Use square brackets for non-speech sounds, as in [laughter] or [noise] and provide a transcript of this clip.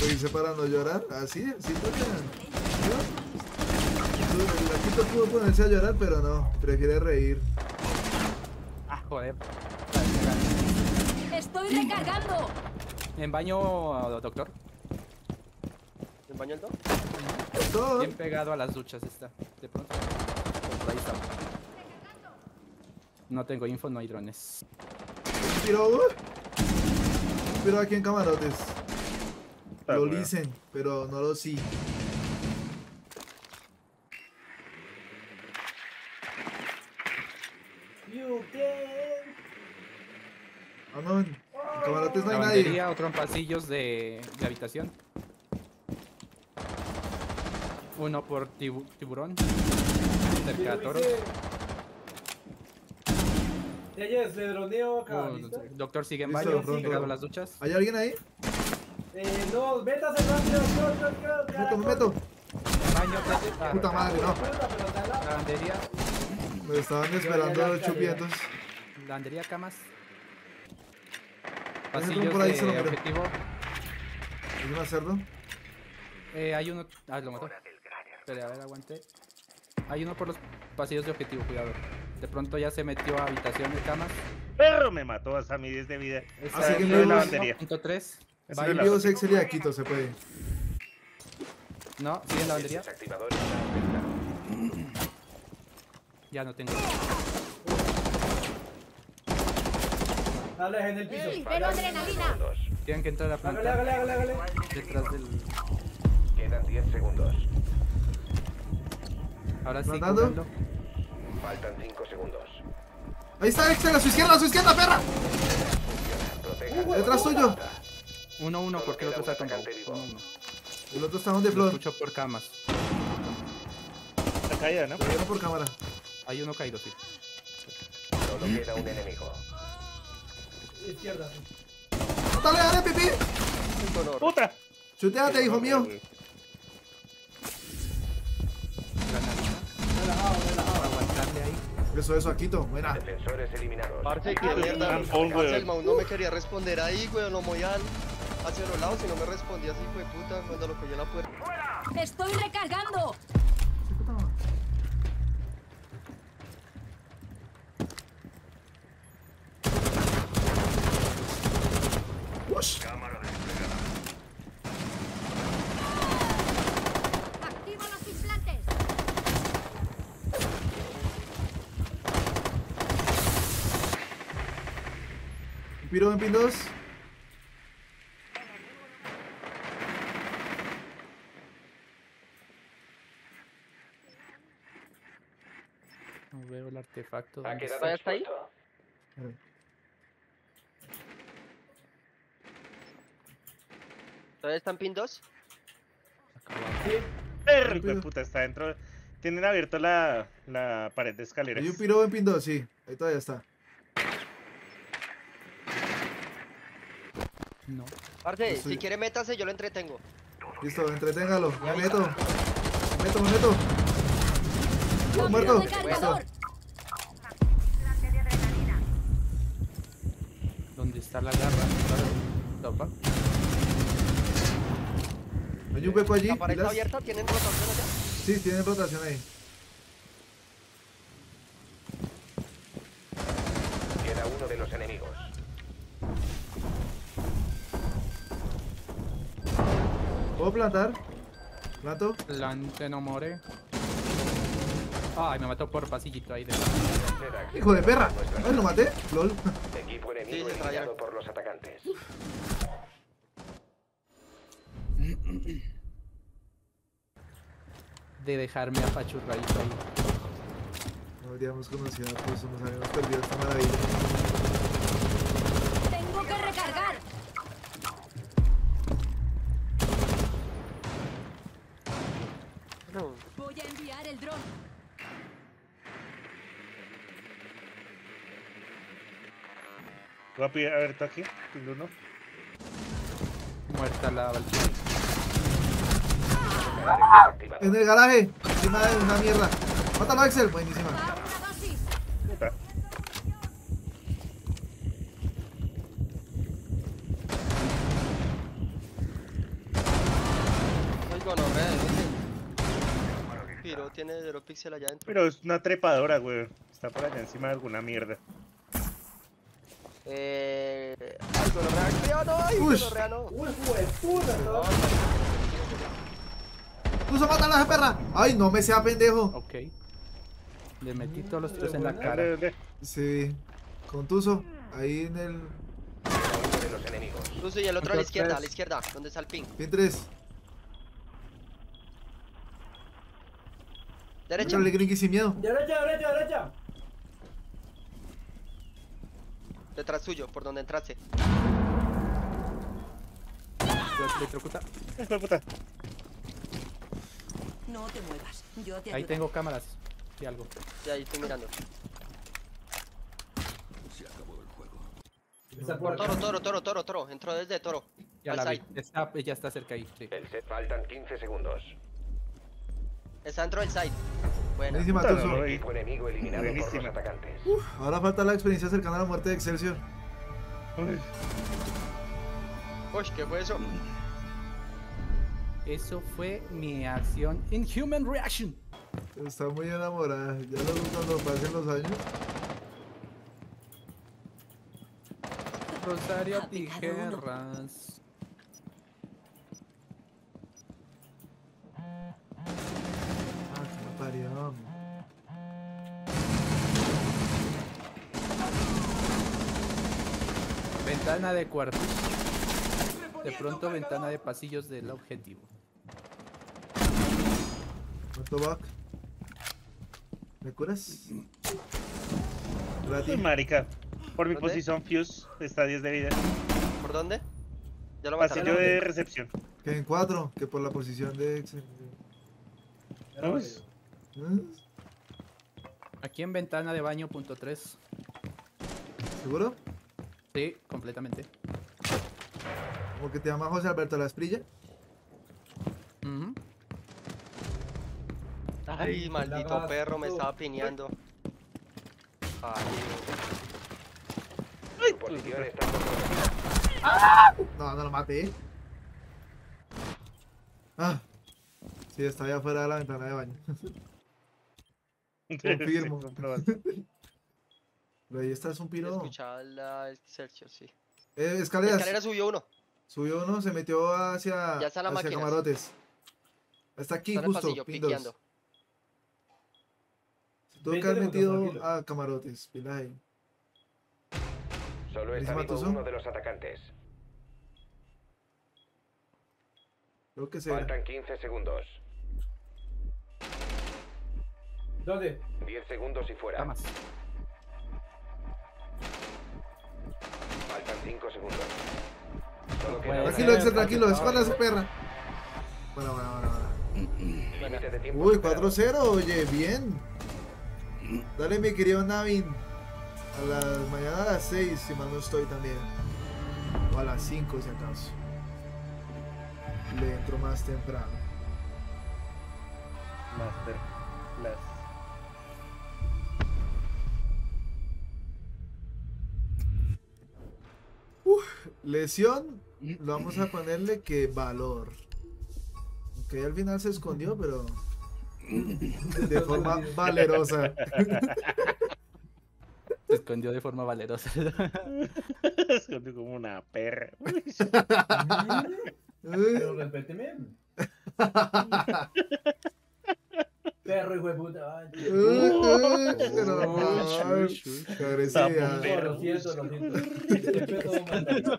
Lo hice para no llorar, así, así tocan. El Laquito pudo ponerse a llorar, pero no, prefiere reír. Ah, joder. ¡Estoy recargando! En baño, doctor. ¿En baño el dos? Todo. Bien pegado a las duchas está. De pronto. Por ahí está. No tengo info, no hay drones. Tiro. Tiro aquí en camarotes. Lo dicen, pero no lo sí. You can. Ah, no, en camarotes no hay nadie. Otro en pasillos de, de habitación. Uno por tibu- tiburón. Cerca de toros. Ya yes, le droneo acá, Uh, ¿listo? doctor sigue en baño, las duchas. ¿Hay alguien ahí? No, métase rápido, no, Me meto, me meto. Baño, Puta madre, no. Lavandería. Me estaban esperando los chupietos. Lavandería, camas. Pasillos por ahí, de se objetivo. ¿Hay un hacerlo? Eh, hay uno... Ah, lo mató. Espera, a ver, aguante. Hay uno por los pasillos de objetivo, cuidado. De pronto ya se metió a habitación de camas. Perro me mató hasta mi 10 de vida. Así que me la batería. 1.3. Bios Excel y Aquito se puede. No, sigue la batería. Ya no tengo. Dale, en el piso. ¡Ey, pero adrenalina! Tienen que entrar a la planta. Hágale, hágale, hágale. Detrás del... Quedan 10 segundos. Ahora sí, curando. Faltan 5 segundos. Ahí está Excel, a su izquierda, a su izquierda, perra. Detrás tuyo. Uno uno porque el otro está vivo. Uno, uno. El otro está donde Lo Flor. escucho por camas. Está caída, ¿no? Lo vieron por cámara. Hay uno caído, sí. Solo queda un enemigo. Izquierda. ¡Dale, dale, pipí! ¡Puta! Chuteate, hijo mío. Eso, eso, Aquito. Buena. Defensores eliminados. Parce, qué mierda. No me quería responder ahí, weón. Lo moví al- hacia los lados y no me respondía así, fue puta, cuando lo cogí a la puerta. ¡Estoy recargando! Ush. ¡Activa los implantes! Piro en pin 2. No veo el artefacto. Ha ¿dónde quedado ¿Todavía está ahí? expuesto. ¿Todavía están pin 2? está? Acá abajo. Perro, hijo de puta, está dentro. Tienen abierto la, la pared de escaleras. Hay un piro en pin 2, sí. Ahí todavía está. No. Parce, Sí. si quiere métase, yo lo entretengo. Listo, entreténgalo. Me meto. Me meto, me meto. ¡Cambio muerto. de está la garra? Topa. Hay un hueco allí. ¿La pared está abierta? ¿Tienen rotación allá? Sí, tienen rotación ahí. Queda uno de los enemigos. ¿Puedo plantar? ¿Planto? Plante no more. Ay, me mató por pasillito ahí de ¡Hijo de perra! ¡Ay, lo maté! ¡Lol! Equipo enemigo Sí, eliminado por los atacantes. de dejarme apachurradito ahí. No habríamos conocido a todos, nos habíamos perdido esta maravilla. Voy a pedir abierto aquí. Tengo uno. Muerta la. Activado. En el garaje, encima de una mierda. Mátalo, Axel. Buenísima. Va una dosis. Puta. gonorrea de ese. Piro tiene cero pixel allá adentro. Pero es una trepadora, güey. Está por allá encima de alguna mierda. Eh. Ay, gonorrea. Cuidado, no, ay, Ush. gonorrea no. Uy, puta. ¡Tuso, mátala a esa perra! ¡Ay, no me sea pendejo! Ok. Le metí todos los tres en la Dale, cara. dale. Sí. Con Tuso. Ahí en el los enemigos. Lucio, y el otro a la izquierda, a la izquierda, donde está el ping. pin 3. Derecha. Échale gringy sin miedo. Derecha, derecha, derecha. Detrás suyo, por donde entraste. Electrocuta. Puta. No te muevas. Yo te Ahí ayudaré. tengo cámaras. Y algo. Y ahí estoy mirando. Esa puerta. Toro, toro, toro, toro, toro. Entró desde toro. Ya la vi. Está, ya está cerca ahí. Sí. El set faltan 15 segundos. Está dentro del side. Buenísima, no, enemigo eliminado por los Buenísima. Ahora falta la experiencia cercana a la muerte de Excelsior. Uy, ¿qué fue eso? Eso fue mi acción Inhuman Reaction. Está muy enamorada. Ya lo cuando pasen los años. Rosario. Tijeras. Ventana de cuartos. De pronto ventana de pasillos del objetivo. ¿Me curas? Uy, Gratis. marica. Por mi ¿Dónde? posición, Fuse está a 10 de vida. ¿Por dónde? Ya lo. Pasillo de recepción. Que en 4, que por la posición de Excel. Uy, ¿Eh? Aquí en ventana de baño punto 3. ¿Seguro? Sí, completamente. Como que te llama José Alberto La Esprilla. Ujú. Ay, maldito perro, me estaba pineando. Ay, Su posición está controlada. No, no lo maté. Ah. Sí, está allá afuera de la ventana de baño. [laughs] Confirmo. Pero ahí está, es un piro. escuchaba la Excelsior, sí. Eh, escaleras. escalera subió uno. Subió uno, se metió hacia, Ya hacia máquinas. camarotes. Está aquí, Está justo, pasillo, pin dos. Tuvo que 20 haber segundos, metido a camarotes. Pila ahí. Solo está vivo uno de los atacantes. Creo que se. Faltan 15 segundos. ¿Dónde? 10 segundos y fuera. Camas. 5 segundos. Solo queda Tranquilo, Excel, tranquilo. no, Esconda a su perra. Bueno, bueno, bueno, bueno. Uy, superado. 4-0, oye, bien. Dale, mi querido Navin. A las mañana a las 6, si mal no estoy también. O a las 5, si acaso. Le entro más temprano. Master Lesión, [clears throat] lo vamos a ponerle que valor. Aunque al final se escondió, pero de forma [laughs] valerosa. Se escondió de forma valerosa. [laughs] Escondió como una perra. [laughs] Pero. Perro, hijo de puta. Lo siento. Lo siento.